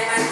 seven.